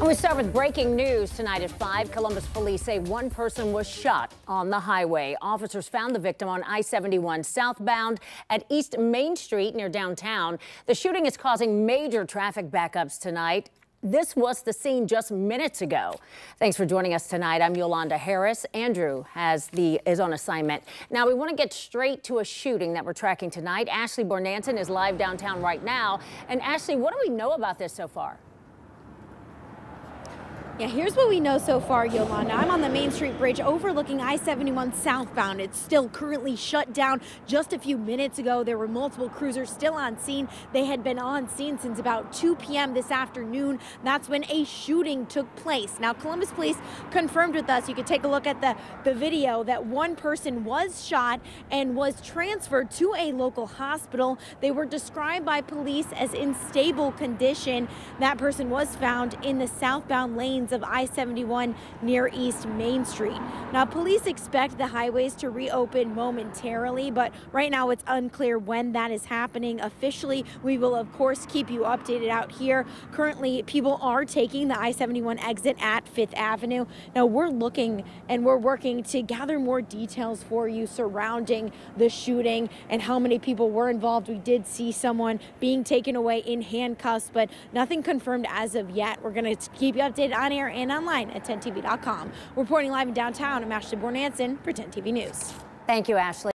And we start with breaking news tonight at 5. Columbus police say one person was shot on the highway. Officers found the victim on I-71 southbound at East Main Street near downtown. The shooting is causing major traffic backups tonight. This was the scene just minutes ago. Thanks for joining us tonight. I'm Yolanda Harris. Andrew has the is on assignment. Now we want to get straight to a shooting that we're tracking tonight. Ashley Bornancin is live downtown right now. And Ashley, what do we know about this so far? Yeah, here's what we know so far, Yolanda. I'm on the Main Street Bridge overlooking I-71 southbound. It's still currently shut down. Just a few minutes ago, there were multiple cruisers still on scene. They had been on scene since about 2 p.m. this afternoon. That's when a shooting took place. Now, Columbus Police confirmed with us, you could take a look at the, the video, that one person was shot and was transferred to a local hospital. They were described by police as in stable condition. That person was found in the southbound lanes of I-71 near East Main Street. Now, police expect the highways to reopen momentarily, but right now it's unclear when that is happening officially. We will, of course, keep you updated out here. Currently, people are taking the I-71 exit at Fifth Avenue. Now, we're looking and we're working to gather more details for you surrounding the shooting and how many people were involved. We did see someone being taken away in handcuffs, but nothing confirmed as of yet. We're going to keep you updated on air air and online at 10tv.com. Reporting live in downtown, I'm Ashley Bornancin for 10 TV News. Thank you, Ashley.